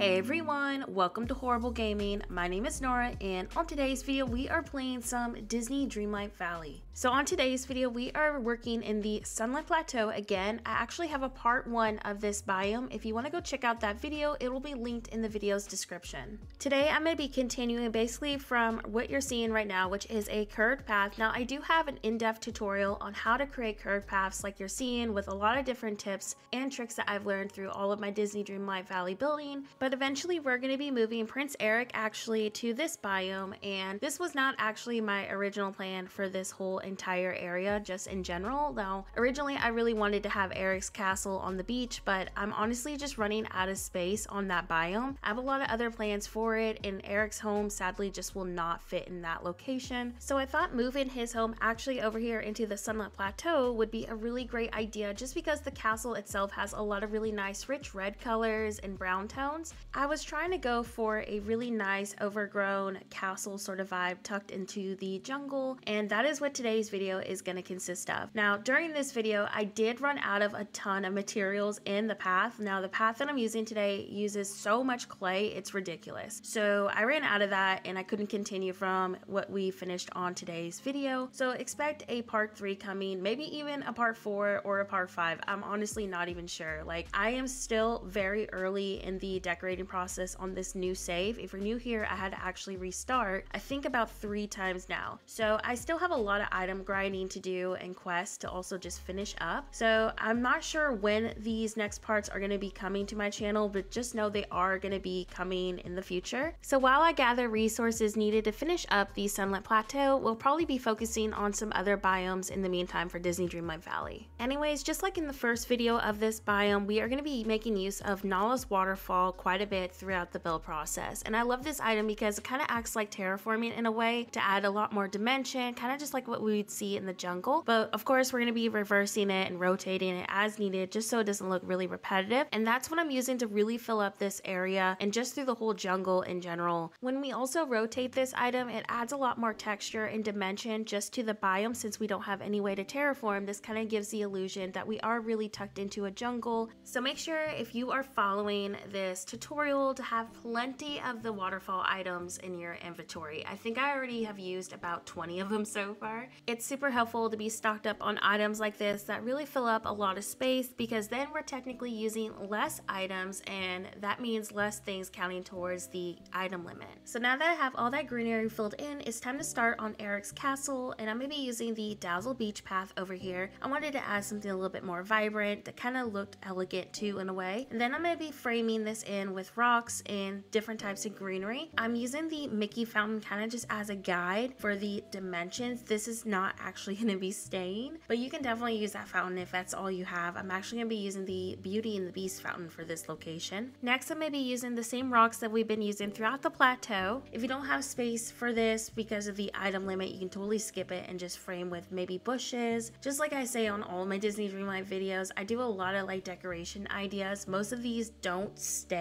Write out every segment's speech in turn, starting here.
Hey everyone, welcome to Horrible Gaming. My name is Nora and on today's video we are playing some Disney Dreamlight Valley. So on today's video we are working in the Sunlight Plateau again. I actually have a part one of this biome. If you want to go check out that video, it will be linked in the video's description. Today I'm going to be continuing basically from what you're seeing right now, which is a curved path. Now I do have an in-depth tutorial on how to create curved paths like you're seeing with a lot of different tips and tricks that I've learned through all of my Disney Dreamlight Valley building. But eventually we're going to be moving Prince Eric actually to this biome and this was not actually my original plan for this whole entire area just in general. Now, originally I really wanted to have Eric's castle on the beach but I'm honestly just running out of space on that biome. I have a lot of other plans for it and Eric's home sadly just will not fit in that location. So I thought moving his home actually over here into the Sunlit Plateau would be a really great idea just because the castle itself has a lot of really nice rich red colors and brown tones. I was trying to go for a really nice overgrown castle sort of vibe tucked into the jungle and that is what today's video is going to consist of. Now during this video I did run out of a ton of materials in the path. Now the path that I'm using today uses so much clay it's ridiculous. So I ran out of that and I couldn't continue from what we finished on today's video. So expect a part 3 coming, maybe even a part 4 or a part 5. I'm honestly not even sure. Like I am still very early in the decorating process on this new save. If you're new here, I had to actually restart, I think about three times now. So I still have a lot of item grinding to do and quests to also just finish up. So I'm not sure when these next parts are going to be coming to my channel, but just know they are going to be coming in the future. So while I gather resources needed to finish up the Sunlit Plateau, we'll probably be focusing on some other biomes in the meantime for Disney Dreamlight Valley. Anyways, just like in the first video of this biome, we are going to be making use of Nala's Waterfall quite a bit throughout the build process. And I love this item because it kind of acts like terraforming in a way to add a lot more dimension, kind of just like what we would see in the jungle. But of course, we're going to be reversing it and rotating it as needed just so it doesn't look really repetitive. And that's what I'm using to really fill up this area and just through the whole jungle in general. When we also rotate this item, it adds a lot more texture and dimension just to the biome since we don't have any way to terraform. This kind of gives the illusion that we are really tucked into a jungle. So make sure if you are following this tutorial to have plenty of the waterfall items in your inventory. I think I already have used about 20 of them so far. It's super helpful to be stocked up on items like this that really fill up a lot of space because then we're technically using less items and that means less things counting towards the item limit. So now that I have all that greenery filled in, it's time to start on Eric's castle and I'm going to be using the Dazzle Beach path over here. I wanted to add something a little bit more vibrant that kind of looked elegant too in a way. And then I'm going to be framing this in with rocks and different types of greenery. I'm using the Mickey fountain kind of just as a guide for the dimensions. This is not actually going to be staying, but you can definitely use that fountain if that's all you have. I'm actually going to be using the Beauty and the Beast fountain for this location. Next, I'm going to be using the same rocks that we've been using throughout the plateau. If you don't have space for this because of the item limit, you can totally skip it and just frame with maybe bushes. Just like I say on all my Disney Dreamlight videos, I do a lot of like decoration ideas. Most of these don't stay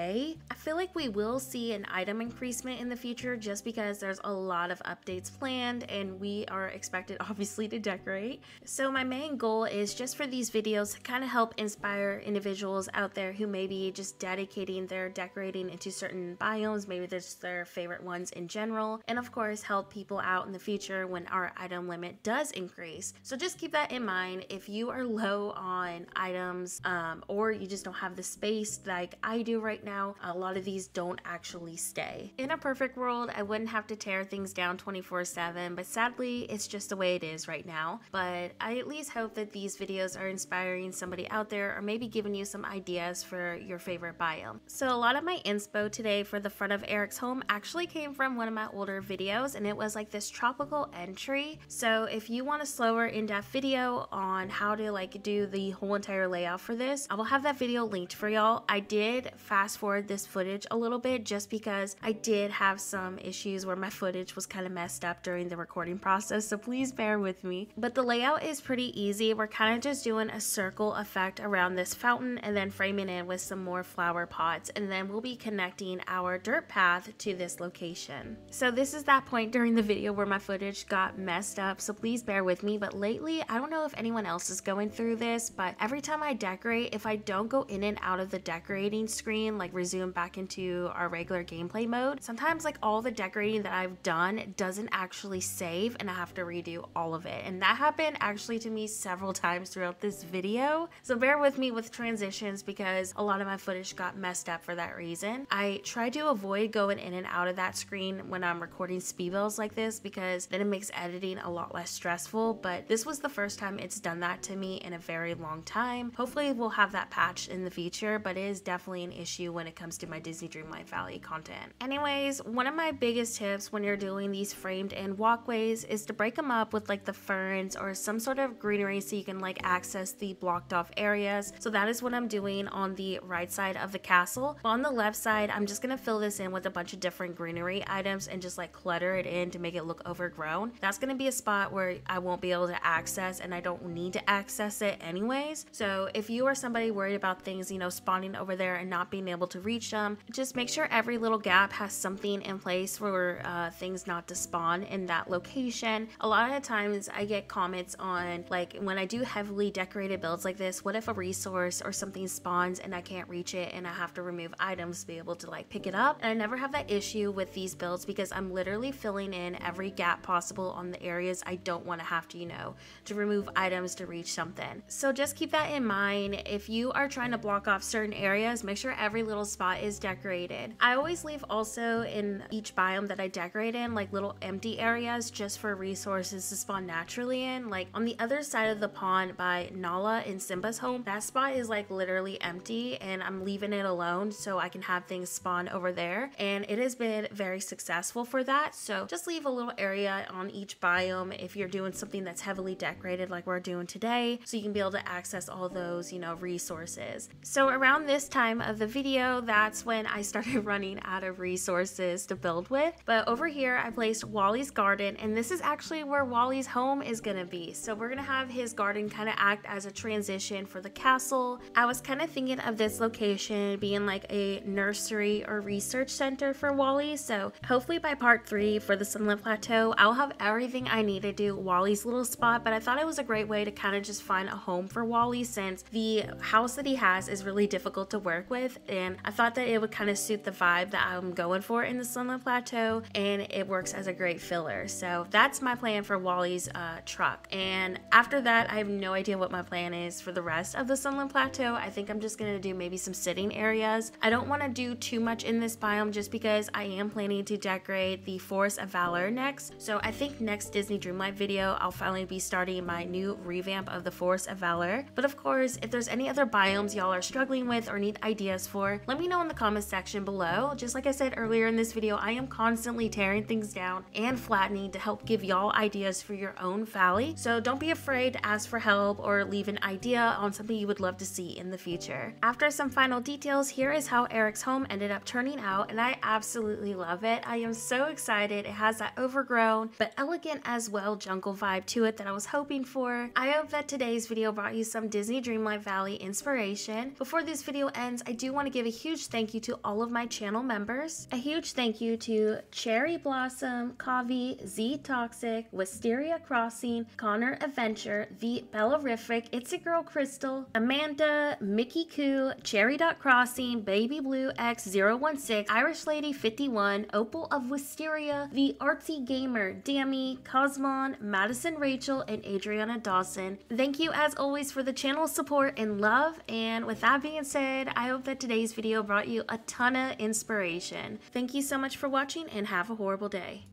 I feel like we will see an item increasement in the future just because there's a lot of updates planned and we are expected obviously to decorate. So my main goal is just for these videos to kind of help inspire individuals out there who may be just dedicating their decorating into certain biomes, maybe that's their favorite ones in general, and of course help people out in the future when our item limit does increase. So just keep that in mind if you are low on items um, or you just don't have the space like I do right now, a lot of these don't actually stay. In a perfect world, I wouldn't have to tear things down 24 7, but sadly, it's just the way it is right now. But I at least hope that these videos are inspiring somebody out there or maybe giving you some ideas for your favorite biome. So a lot of my inspo today for the front of Eric's home actually came from one of my older videos and it was like this tropical entry. So if you want a slower in-depth video on how to like do the whole entire layout for this, I will have that video linked for y'all. I did fast forward this footage a little bit just because I did have some issues where my footage was kind of messed up during the recording process, so please bear with me. But the layout is pretty easy. We're kind of just doing a circle effect around this fountain and then framing in with some more flower pots, and then we'll be connecting our dirt path to this location. So this is that point during the video where my footage got messed up, so please bear with me. But lately, I don't know if anyone else is going through this, but every time I decorate, if I don't go in and out of the decorating screen, like resume back into our regular gameplay mode, sometimes like all the decorating that I've done doesn't actually save and I have to redo all of it. And that happened actually to me several times throughout this video. So bear with me with transitions because a lot of my footage got messed up for that reason. I try to avoid going in and out of that screen when I'm recording speed builds like this because then it makes editing a lot less stressful. But this was the first time it's done that to me in a very long time. Hopefully we'll have that patch in the future, but it is definitely an issue when it comes to my Disney Dreamlight Valley content. Anyways, one of my biggest tips when you're doing these framed in walkways is to break them up with like the ferns or some sort of greenery so you can like access the blocked off areas. So that is what I'm doing on the right side of the castle. On the left side, I'm just gonna fill this in with a bunch of different greenery items and just like clutter it in to make it look overgrown. That's gonna be a spot where I won't be able to access and I don't need to access it anyways. So if you are somebody worried about things, you know, spawning over there and not being able to reach them, just make sure every little gap has something in place for uh, things not to spawn in that location. A lot of times I get comments on like when I do heavily decorated builds like this, what if a resource or something spawns and I can't reach it and I have to remove items to be able to like pick it up? And I never have that issue with these builds because I'm literally filling in every gap possible on the areas I don't want to have to, you know, to remove items to reach something. So just keep that in mind. If you are trying to block off certain areas, make sure every little spot is decorated. I always leave also in each biome that I decorate in like little empty areas just for resources to spawn naturally in. Like on the other side of the pond by Nala in Simba's home, that spot is like literally empty and I'm leaving it alone so I can have things spawn over there. And it has been very successful for that. So just leave a little area on each biome if you're doing something that's heavily decorated like we're doing today so you can be able to access all those, you know, resources. So around this time of the video, that's when I started running out of resources to build with. But over here, I placed WALL-E's garden and this is actually where WALL-E's home is gonna be. So we're gonna have his garden kind of act as a transition for the castle. I was kind of thinking of this location being like a nursery or research center for WALL-E. So hopefully by part three for the Sunlit Plateau, I'll have everything I need to do WALL-E's little spot. But I thought it was a great way to kind of just find a home for WALL-E since the house that he has is really difficult to work with. And I thought that it would kind of suit the vibe that I'm going for in the Sunlit Plateau and it works as a great filler. So that's my plan for WALL-E's uh, truck. And after that, I have no idea what my plan is for the rest of the Sunlit Plateau. I think I'm just gonna do maybe some sitting areas. I don't wanna do too much in this biome just because I am planning to decorate the Forest of Valor next. So I think next Disney Dreamlight video, I'll finally be starting my new revamp of the Forest of Valor. But of course, if there's any other biomes y'all are struggling with or need ideas for, let me know in the comments section below. Just like I said earlier in this video, I am constantly tearing things down and flattening to help give y'all ideas for your own valley. So don't be afraid to ask for help or leave an idea on something you would love to see in the future. After some final details, here is how Eric's home ended up turning out and I absolutely love it. I am so excited. It has that overgrown but elegant as well jungle vibe to it that I was hoping for. I hope that today's video brought you some Disney Dreamlight Valley inspiration. Before this video ends, I do want to give a huge thank you to all of my channel members. A huge thank you to Cherry Blossom, Kavi, Z Toxic, Wisteria Crossing, Connor Adventure, The Bellarific, It's a Girl Crystal, Amanda, Mickey Koo, Cherry Dot Crossing, Baby Blue X016, Irish Lady 51, Opal of Wisteria, The Artsy Gamer, Dammy, Cosmon, Madison Rachel, and Adriana Dawson. Thank you as always for the channel support and love. And with that being said, I hope that today's video brought you a ton of inspiration. Thank you so much for watching and have a horrible day.